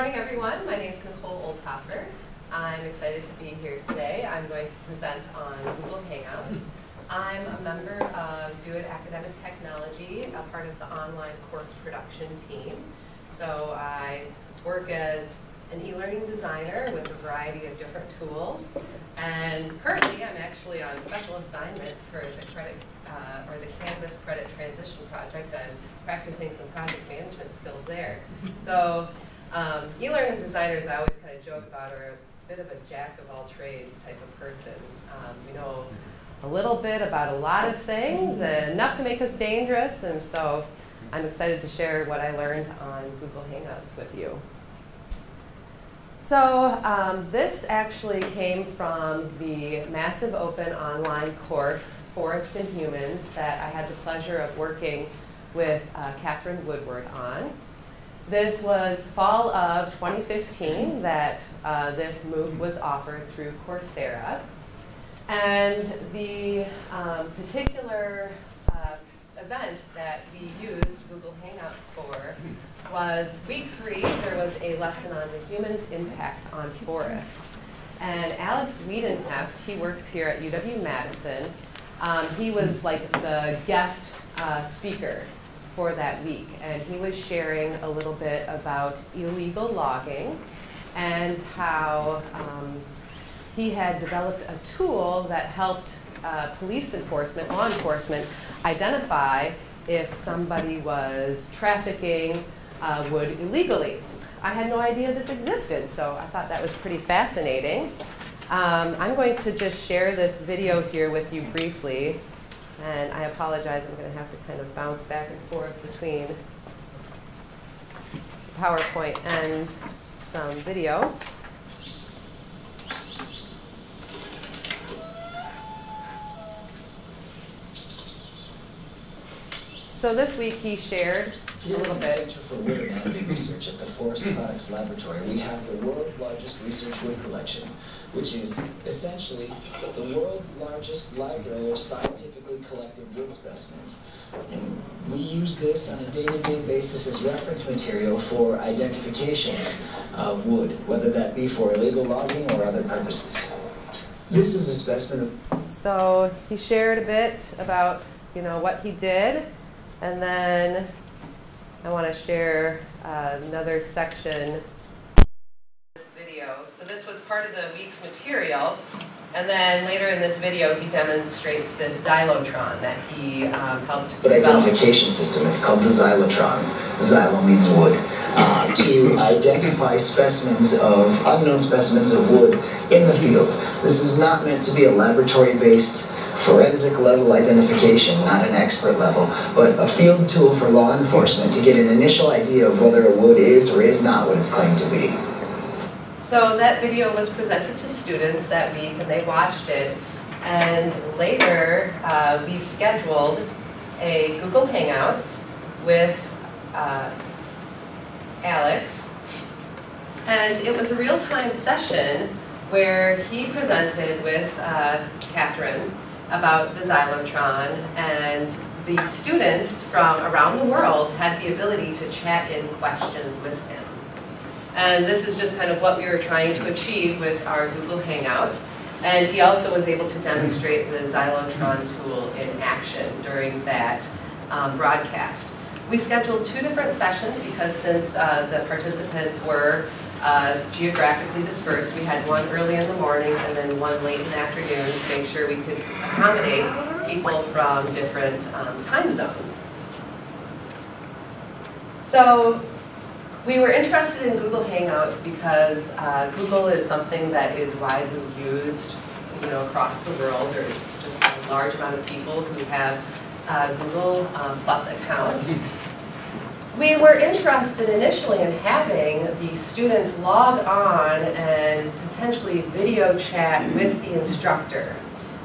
morning, everyone. My name is Nicole Olthafer. I'm excited to be here today. I'm going to present on Google Hangouts. I'm a member of DoIT Academic Technology, a part of the online course production team. So I work as an e-learning designer with a variety of different tools. And currently, I'm actually on special assignment for the credit, uh, or the Canvas Credit Transition Project. I'm practicing some project management skills there. So um, e-learning designers, I always kind of joke about, are a bit of a jack of all trades type of person. Um, we know a little bit about a lot of things, enough to make us dangerous, and so I'm excited to share what I learned on Google Hangouts with you. So um, this actually came from the massive open online course, Forest and Humans, that I had the pleasure of working with uh, Catherine Woodward on. This was fall of 2015 that uh, this MOOC was offered through Coursera. And the um, particular uh, event that we used Google Hangouts for was week three, there was a lesson on the human's impact on forests. And Alex Wiedenhoeft, he works here at UW-Madison, um, he was like the guest uh, speaker for that week. And he was sharing a little bit about illegal logging and how um, he had developed a tool that helped uh, police enforcement, law enforcement, identify if somebody was trafficking uh, wood illegally. I had no idea this existed, so I thought that was pretty fascinating. Um, I'm going to just share this video here with you briefly. And I apologize, I'm going to have to kind of bounce back and forth between PowerPoint and some video. So this week he shared here at the Center for Wood Anatomy Research at the Forest Products Laboratory, we have the world's largest research wood collection, which is essentially the world's largest library of scientifically collected wood specimens. And we use this on a day-to-day -day basis as reference material for identifications of wood, whether that be for illegal logging or other purposes. This is a specimen of... So he shared a bit about, you know, what he did, and then I want to share uh, another section this was part of the week's material. And then later in this video, he demonstrates this xylotron that he um, helped But identification system, it's called the xylotron. Xylo means wood. Uh, to identify specimens of, unknown specimens of wood in the field. This is not meant to be a laboratory-based forensic level identification, not an expert level, but a field tool for law enforcement to get an initial idea of whether a wood is or is not what it's claimed to be. So that video was presented to students that week and they watched it. And later uh, we scheduled a Google Hangouts with uh, Alex. And it was a real-time session where he presented with uh, Catherine about the Xylotron and the students from around the world had the ability to chat in questions with him. And this is just kind of what we were trying to achieve with our Google Hangout. And he also was able to demonstrate the Xylotron tool in action during that um, broadcast. We scheduled two different sessions because since uh, the participants were uh, geographically dispersed. We had one early in the morning and then one late in the afternoon to make sure we could accommodate people from different um, time zones. So we were interested in Google Hangouts because uh, Google is something that is widely used you know, across the world. There's just a large amount of people who have uh, Google um, Plus accounts. We were interested initially in having the students log on and potentially video chat with the instructor.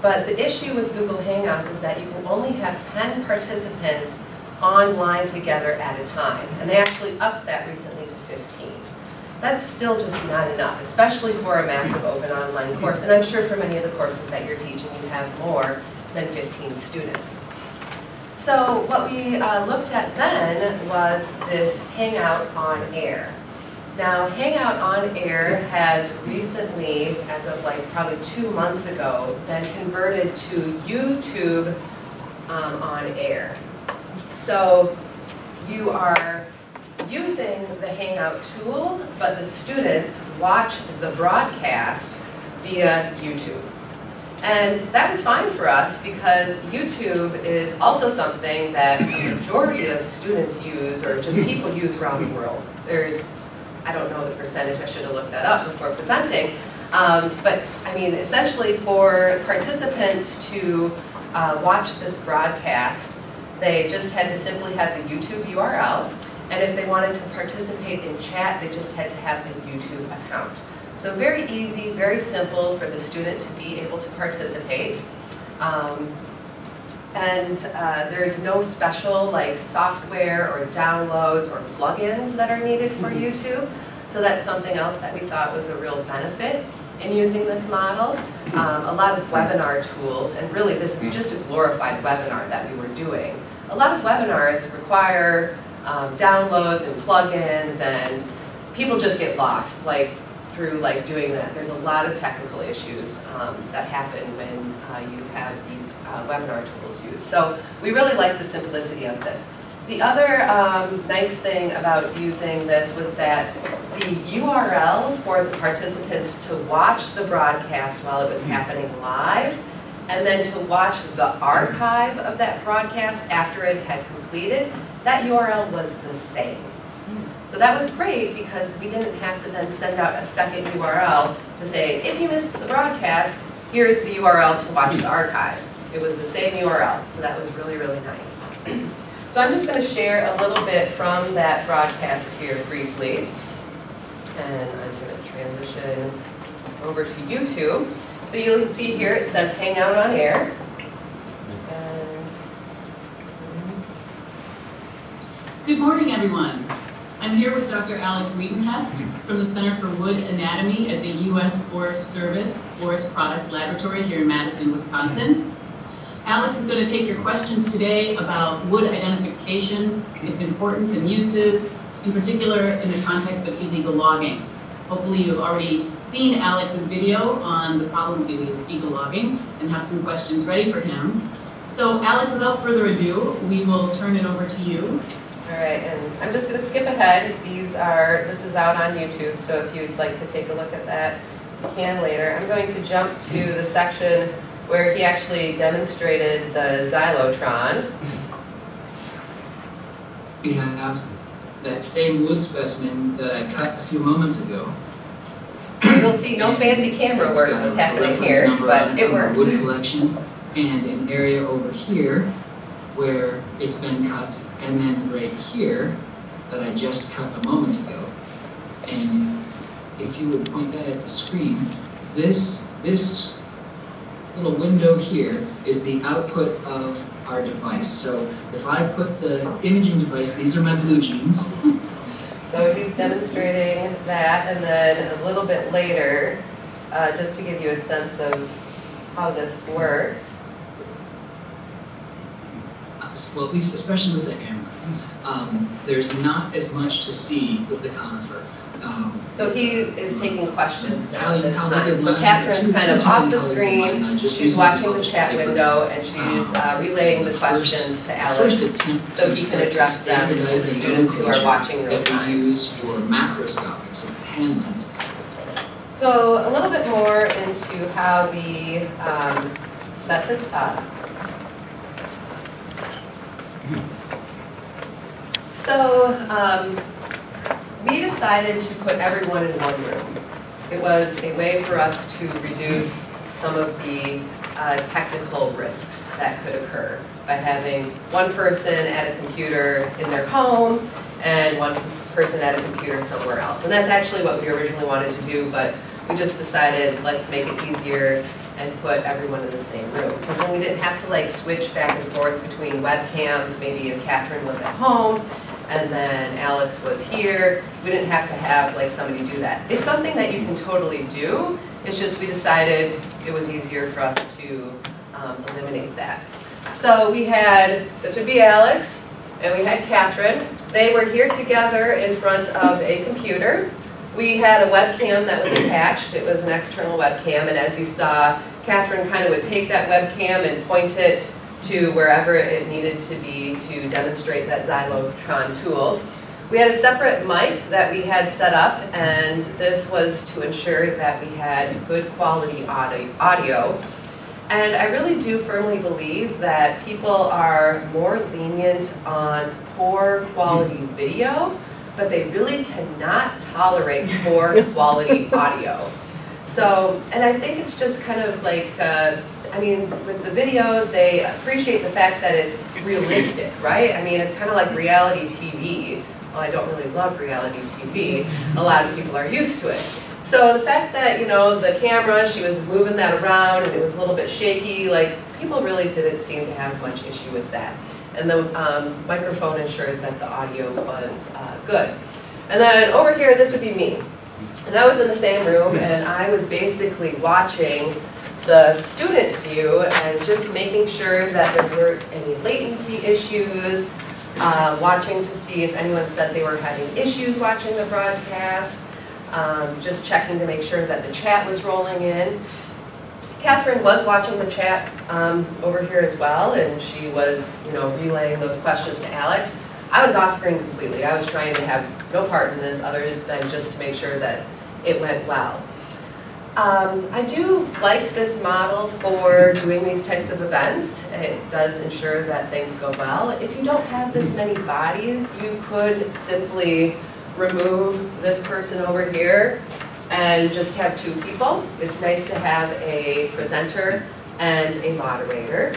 But the issue with Google Hangouts is that you can only have 10 participants online together at a time. And they actually upped that recently to 15. That's still just not enough, especially for a massive open online course. And I'm sure for many of the courses that you're teaching, you have more than 15 students. So what we uh, looked at then was this Hangout on Air. Now, Hangout on Air has recently, as of like probably two months ago, been converted to YouTube um, on Air. So you are using the Hangout tool, but the students watch the broadcast via YouTube. And that was fine for us because YouTube is also something that a majority of students use or just people use around the world. There's, I don't know the percentage, I should have looked that up before presenting. Um, but I mean, essentially for participants to uh, watch this broadcast, they just had to simply have the YouTube URL. And if they wanted to participate in chat, they just had to have a YouTube account. So very easy, very simple for the student to be able to participate. Um, and uh, there is no special like software or downloads or plugins that are needed for mm-hmm. YouTube. So that's something else that we thought was a real benefit in using this model. Um, a lot of webinar tools, and really this is just a glorified webinar that we were doing. A lot of webinars require um, downloads and plugins and people just get lost. Like through like doing that. There's a lot of technical issues um, that happen when uh, you have these uh, webinar tools used. So we really like the simplicity of this. The other um, nice thing about using this was that the URL for the participants to watch the broadcast while it was happening live, and then to watch the archive of that broadcast after it had completed, that URL was the same. So that was great because we didn't have to then send out a second URL to say, if you missed the broadcast, here's the URL to watch the archive. It was the same URL, so that was really, really nice. So I'm just going to share a little bit from that broadcast here briefly. And I'm going to transition over to YouTube. So you'll see here it says hang out on Air. Good morning, everyone. I'm here with Dr. Alex Wiedenhoeft from the Center for Wood Anatomy at the U.S. Forest Service Forest Products Laboratory here in Madison, Wisconsin. Alex is going to take your questions today about wood identification, its importance and uses, in particular in the context of illegal logging. Hopefully you've already seen Alex's video on the problem of illegal logging and have some questions ready for him. So Alex, without further ado, we will turn it over to you all right, and I'm just going to skip ahead. These are, this is out on YouTube, so if you'd like to take a look at that, you can later. I'm going to jump to the section where he actually demonstrated the xylotron. We have that same wood specimen that I cut a few moments ago. So you'll see no fancy camera work was happening here, but it worked. wood collection and an area over here where it's been cut, and then right here that I just cut a moment ago. And if you would point that at the screen, this, this little window here is the output of our device. So if I put the imaging device, these are my blue jeans. So he's demonstrating that, and then a little bit later, uh, just to give you a sense of how this worked, well, at least especially with the amulets, um, there's not as much to see with the conifer. Um, so he is taking questions now at this time. So Catherine's kind of off the screen, she's watching the chat window, and she's um, uh, relaying the questions to Alex so he can address them to the students who are watching real time. Use for macroscopic, so hand lens. So a little bit more into how we um, set this up. So um, we decided to put everyone in one room. It was a way for us to reduce some of the uh, technical risks that could occur by having one person at a computer in their home and one person at a computer somewhere else. And that's actually what we originally wanted to do, but we just decided let's make it easier and put everyone in the same room. Because then we didn't have to like switch back and forth between webcams, maybe if Catherine was at home and then Alex was here. We didn't have to have like somebody do that. It's something that you can totally do. It's just we decided it was easier for us to um, eliminate that. So we had, this would be Alex, and we had Catherine. They were here together in front of a computer. We had a webcam that was attached. It was an external webcam, and as you saw, Catherine kind of would take that webcam and point it to wherever it needed to be to demonstrate that Xylotron tool. We had a separate mic that we had set up, and this was to ensure that we had good quality audio. And I really do firmly believe that people are more lenient on poor quality video, but they really cannot tolerate poor quality audio. So, and I think it's just kind of like, uh, I mean, with the video, they appreciate the fact that it's realistic, right? I mean, it's kind of like reality TV. Well, I don't really love reality TV. A lot of people are used to it. So the fact that, you know, the camera, she was moving that around and it was a little bit shaky, like, people really didn't seem to have much issue with that. And the um, microphone ensured that the audio was uh, good. And then over here, this would be me. And I was in the same room and I was basically watching the student view and just making sure that there weren't any latency issues, uh, watching to see if anyone said they were having issues watching the broadcast, um, just checking to make sure that the chat was rolling in. Catherine was watching the chat um, over here as well, and she was, you know, relaying those questions to Alex. I was off screen completely. I was trying to have no part in this other than just to make sure that it went well. Um, I do like this model for doing these types of events. It does ensure that things go well. If you don't have this many bodies, you could simply remove this person over here and just have two people. It's nice to have a presenter and a moderator.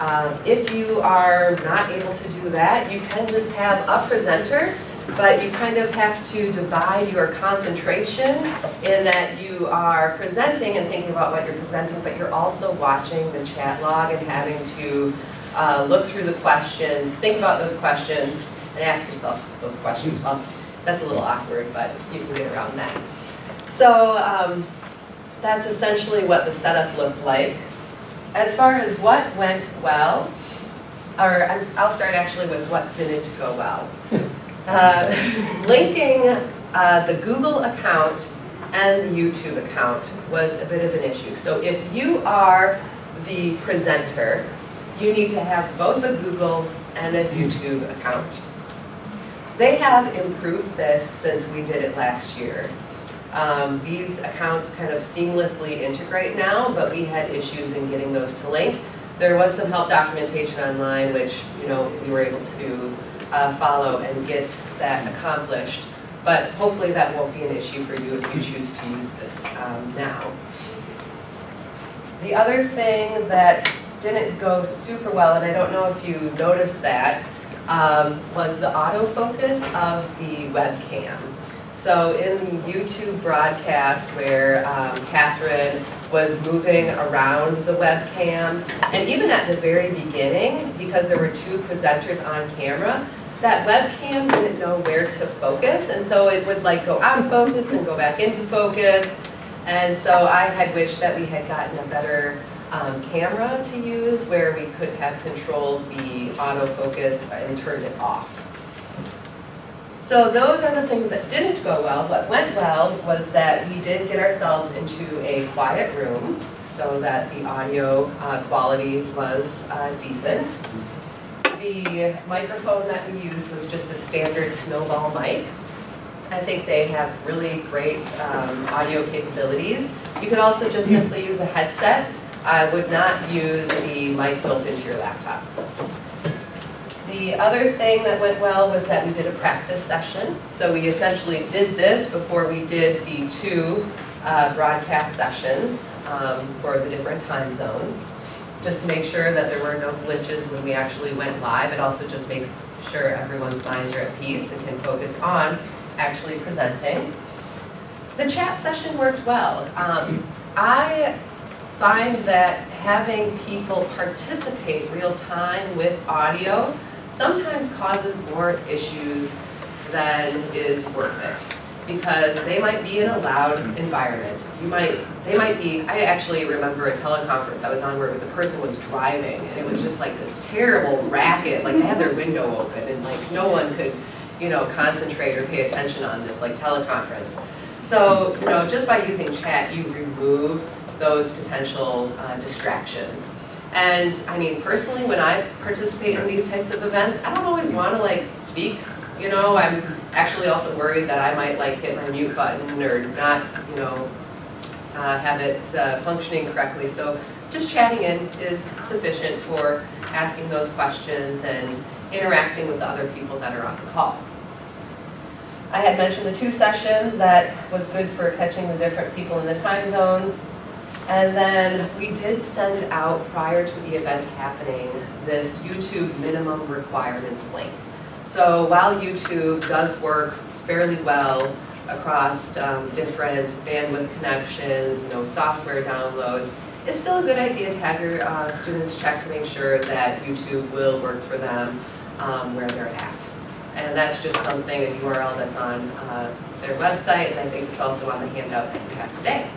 Um, if you are not able to do that, you can just have a presenter, but you kind of have to divide your concentration in that you are presenting and thinking about what you're presenting, but you're also watching the chat log and having to uh, look through the questions, think about those questions, and ask yourself those questions. Well, that's a little awkward, but you can get around that. So um, that's essentially what the setup looked like. As far as what went well, or I'll start actually with what didn't go well. Uh, linking uh, the Google account and the YouTube account was a bit of an issue. So if you are the presenter, you need to have both a Google and a YouTube account. They have improved this since we did it last year. Um, these accounts kind of seamlessly integrate now, but we had issues in getting those to link. There was some help documentation online, which you know we were able to uh, follow and get that accomplished. But hopefully that won't be an issue for you if you choose to use this um, now. The other thing that didn't go super well, and I don't know if you noticed that, um, was the autofocus of the webcam. So in the YouTube broadcast where um, Catherine was moving around the webcam, and even at the very beginning, because there were two presenters on camera, that webcam didn't know where to focus, and so it would like go out of focus and go back into focus. And so I had wished that we had gotten a better um, camera to use where we could have controlled the autofocus and turned it off. So those are the things that didn't go well. What went well was that we did get ourselves into a quiet room so that the audio uh, quality was uh, decent. The microphone that we used was just a standard snowball mic. I think they have really great um, audio capabilities. You could also just simply use a headset I would not use the mic built into your laptop. The other thing that went well was that we did a practice session. So we essentially did this before we did the two uh, broadcast sessions um, for the different time zones, just to make sure that there were no glitches when we actually went live. It also just makes sure everyone's minds are at peace and can focus on actually presenting. The chat session worked well. Um, I find that having people participate real time with audio sometimes causes more issues than is worth it because they might be in a loud environment. You might, they might be, I actually remember a teleconference I was on where the person was driving and it was just like this terrible racket, like they had their window open and like no one could, you know, concentrate or pay attention on this like teleconference. So, you know, just by using chat, you remove those potential uh, distractions. And I mean, personally, when I participate in these types of events, I don't always want to like speak. You know, I'm actually also worried that I might like hit my mute button or not, you know, uh, have it uh, functioning correctly. So just chatting in is sufficient for asking those questions and interacting with the other people that are on the call. I had mentioned the two sessions that was good for catching the different people in the time zones. And then we did send out prior to the event happening this YouTube minimum requirements link. So while YouTube does work fairly well across um, different bandwidth connections, you know, software downloads, it's still a good idea to have your uh, students check to make sure that YouTube will work for them um, where they're at. And that's just something, a URL that's on uh, their website, and I think it's also on the handout that you have today.